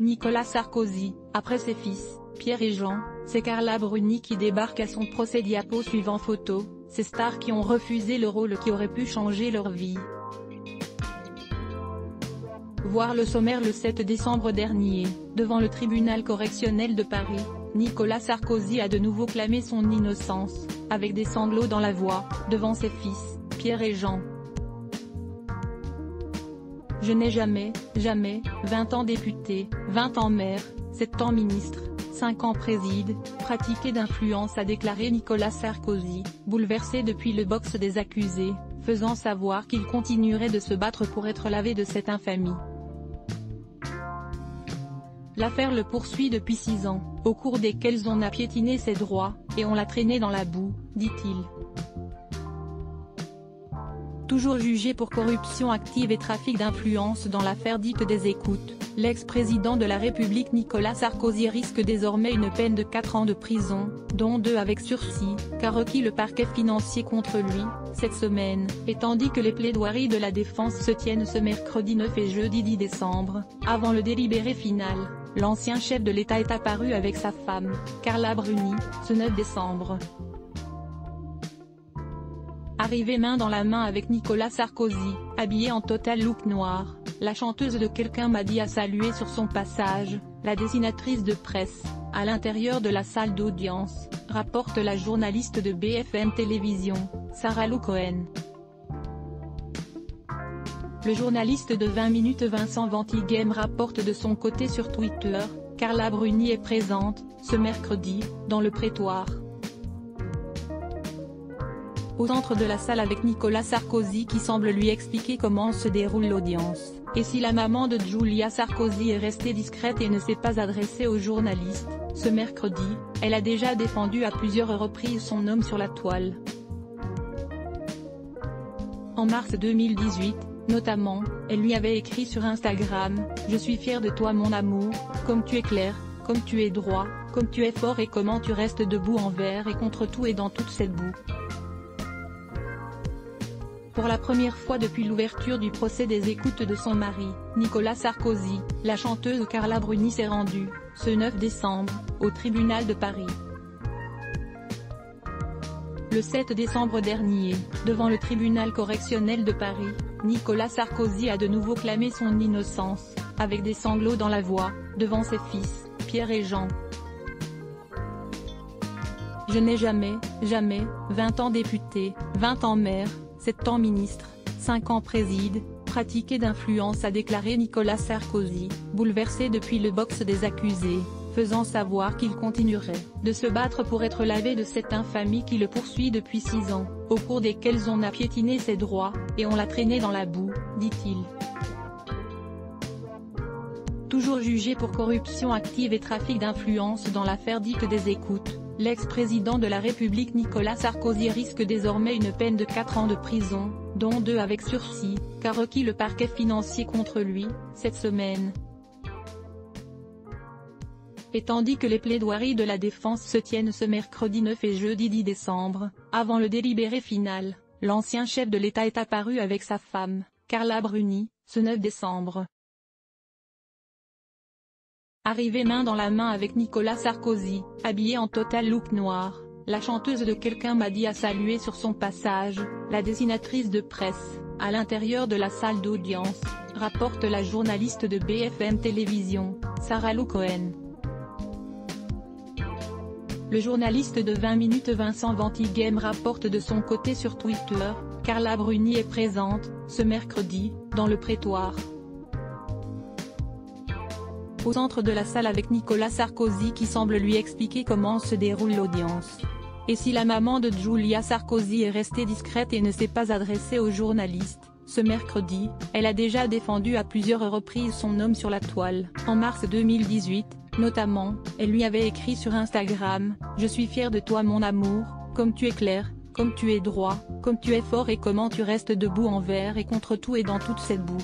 Nicolas Sarkozy, après ses fils, Pierre et Jean, c'est Carla Bruni qui débarque à son procès diapo suivant photo, ces stars qui ont refusé le rôle qui aurait pu changer leur vie. Voir le sommaire le 7 décembre dernier, devant le tribunal correctionnel de Paris, Nicolas Sarkozy a de nouveau clamé son innocence, avec des sanglots dans la voix, devant ses fils, Pierre et Jean. Je n'ai jamais, jamais, 20 ans député, 20 ans maire, 7 ans ministre, 5 ans préside, pratiqué d'influence a déclaré Nicolas Sarkozy, bouleversé depuis le box des accusés, faisant savoir qu'il continuerait de se battre pour être lavé de cette infamie. L'affaire le poursuit depuis six ans, au cours desquels on a piétiné ses droits, et on l'a traîné dans la boue, dit-il. Toujours jugé pour corruption active et trafic d'influence dans l'affaire dite des écoutes, l'ex-président de la République Nicolas Sarkozy risque désormais une peine de 4 ans de prison, dont deux avec sursis, qu'a requis le parquet financier contre lui, cette semaine, et tandis que les plaidoiries de la défense se tiennent ce mercredi 9 et jeudi 10 décembre, avant le délibéré final. L'ancien chef de l'État est apparu avec sa femme, Carla Bruni, ce 9 décembre. Arrivée main dans la main avec Nicolas Sarkozy, habillée en total look noir, la chanteuse de Quelqu'un m'a dit à saluer sur son passage, la dessinatrice de presse, à l'intérieur de la salle d'audience, rapporte la journaliste de BFM Télévision, Sarah Lou Cohen. Le journaliste de 20 minutes Vincent Ventigame rapporte de son côté sur Twitter, Carla Bruni est présente, ce mercredi, dans le prétoire. Au centre de la salle avec Nicolas Sarkozy qui semble lui expliquer comment se déroule l'audience, et si la maman de Julia Sarkozy est restée discrète et ne s'est pas adressée aux journalistes, ce mercredi, elle a déjà défendu à plusieurs reprises son homme sur la toile. En mars 2018, Notamment, elle lui avait écrit sur Instagram, « Je suis fière de toi mon amour, comme tu es clair, comme tu es droit, comme tu es fort et comment tu restes debout envers et contre tout et dans toute cette boue. » Pour la première fois depuis l'ouverture du procès des écoutes de son mari, Nicolas Sarkozy, la chanteuse Carla Bruni s'est rendue, ce 9 décembre, au tribunal de Paris. Le 7 décembre dernier, devant le tribunal correctionnel de Paris, Nicolas Sarkozy a de nouveau clamé son innocence, avec des sanglots dans la voix, devant ses fils, Pierre et Jean. Je n'ai jamais, jamais, 20 ans député, 20 ans maire, 7 ans ministre, 5 ans préside, pratiqué d'influence a déclaré Nicolas Sarkozy, bouleversé depuis le box des accusés faisant savoir qu'il continuerait de se battre pour être lavé de cette infamie qui le poursuit depuis six ans, au cours desquels on a piétiné ses droits, et on l'a traîné dans la boue, dit-il. Toujours jugé pour corruption active et trafic d'influence dans l'affaire dite des écoutes, l'ex-président de la République Nicolas Sarkozy risque désormais une peine de 4 ans de prison, dont deux avec sursis, qu'a requis le parquet financier contre lui, cette semaine, et tandis que les plaidoiries de la défense se tiennent ce mercredi 9 et jeudi 10 décembre, avant le délibéré final, l'ancien chef de l'État est apparu avec sa femme, Carla Bruni, ce 9 décembre. Arrivée main dans la main avec Nicolas Sarkozy, habillée en total look noir, la chanteuse de Quelqu'un m'a dit à saluer sur son passage, la dessinatrice de presse, à l'intérieur de la salle d'audience, rapporte la journaliste de BFM Télévision, Sarah Lou Cohen. Le journaliste de 20 minutes Vincent Ventigame rapporte de son côté sur Twitter, Carla Bruni est présente, ce mercredi, dans le prétoire. Au centre de la salle avec Nicolas Sarkozy qui semble lui expliquer comment se déroule l'audience. Et si la maman de Julia Sarkozy est restée discrète et ne s'est pas adressée aux journalistes, ce mercredi, elle a déjà défendu à plusieurs reprises son homme sur la toile. En mars 2018, Notamment, elle lui avait écrit sur Instagram, « Je suis fière de toi mon amour, comme tu es clair, comme tu es droit, comme tu es fort et comment tu restes debout envers et contre tout et dans toute cette boue. »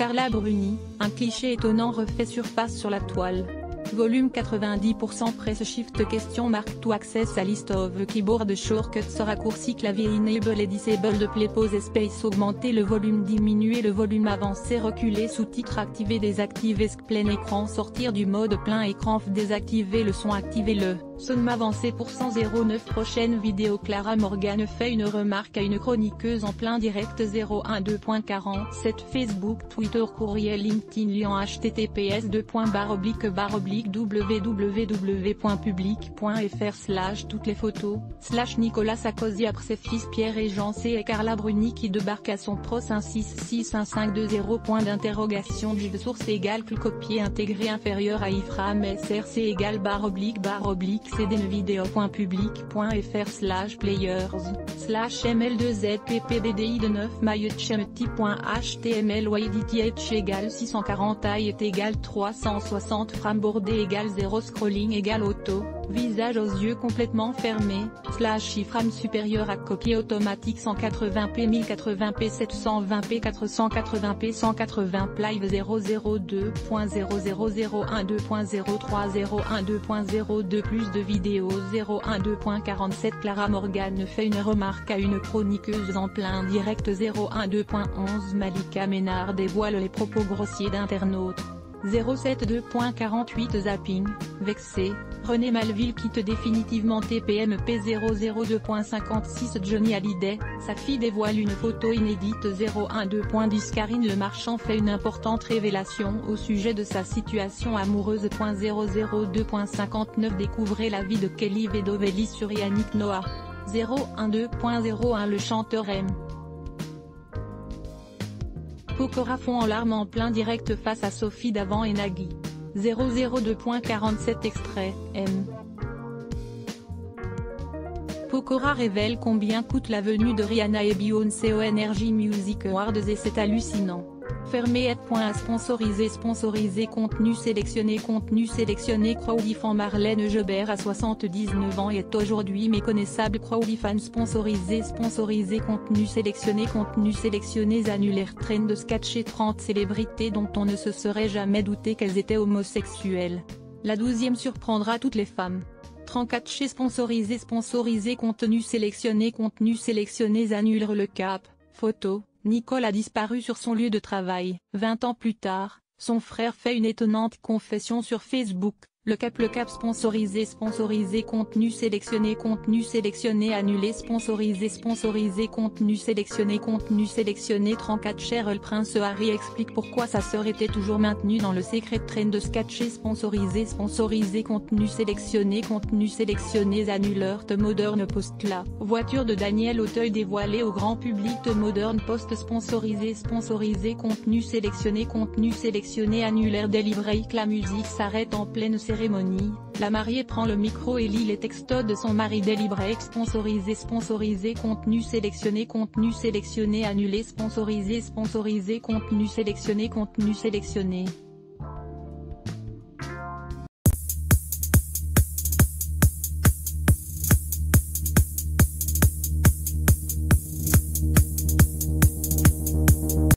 Carla Bruni, un cliché étonnant refait surface sur la toile. Volume 90% Press Shift Question Mark to Access a list of keyboard shortcuts raccourci clavier Enable et Disable de Play Pause Space Augmenter le volume Diminuer le volume Avancer Reculer. Sous-titres Activer Désactiver Plein écran. Sortir du mode plein écran. Désactiver le son Activer le Son avancé pour 109 Prochaine vidéo Clara Morgan fait une remarque à une chroniqueuse en plein direct 012.47 Facebook Twitter Courriel LinkedIn Lien https www.public.fr slash toutes les photos, slash Nicolas Sarkozy après ses fils Pierre et Jean C et Carla Bruni qui débarquent à son pros 166520 point d'interrogation div source égale copier intégré inférieur à ifram src égale barre oblique barre oblique cdnvideo.public.fr slash players, slash ml2zppbdi de 9 mailletchemti.html ydth égale 640 i est égal 360 frame bordé égale 0 scrolling égale auto, visage aux yeux complètement fermés, slash chifframe supérieur à copie automatique 180p 1080p 720p 480p 180 live 002.00012.03012.02 plus de vidéos 012.47 Clara Morgan fait une remarque à une chroniqueuse en plein direct 012.11 Malika Ménard dévoile les propos grossiers d'internautes. 072.48 Zapping, vexé, René Malville quitte définitivement TPMP 002.56 Johnny Hallyday, sa fille dévoile une photo inédite 012.10 Karine Le Marchand fait une importante révélation au sujet de sa situation amoureuse. 002.59 Découvrez la vie de Kelly Vedovelli sur Yannick Noah. 012.01 Le chanteur M. Pokora fond en larmes en plein direct face à Sophie Davant et Nagui. 002.47 extrait, M. Pokora révèle combien coûte la venue de Rihanna et Beyoncé au Energy Music Awards et c'est hallucinant. Fermé à sponsorisé sponsorisé contenu sélectionné contenu sélectionné Crowdifan Marlène Jobert à 79 ans est aujourd'hui méconnaissable Crowdifan sponsorisé sponsorisé contenu sélectionné contenu sélectionné annulaire trend de sketch 30 célébrités dont on ne se serait jamais douté qu'elles étaient homosexuelles. La douzième surprendra toutes les femmes. 34 chez sponsorisé sponsorisé contenu sélectionné contenu sélectionné annulent le cap, photo, Nicole a disparu sur son lieu de travail. 20 ans plus tard, son frère fait une étonnante confession sur Facebook. Le cap le cap sponsorisé sponsorisé contenu sélectionné contenu sélectionné annulé sponsorisé sponsorisé contenu sélectionné contenu sélectionné 34 Cheryl Prince Harry explique pourquoi sa sœur était toujours maintenue dans le secret train de sketcher sponsorisé sponsorisé contenu sélectionné contenu sélectionné annuleur The Modern Post la voiture de Daniel Auteuil dévoilée au grand public The Modern Post sponsorisé sponsorisé contenu sélectionné contenu sélectionné annulaire délivré la musique s'arrête en pleine la mariée prend le micro et lit les textos de son mari délivré sponsorisé sponsorisé contenu sélectionné contenu sélectionné annulé sponsorisé sponsorisé contenu sélectionné contenu sélectionné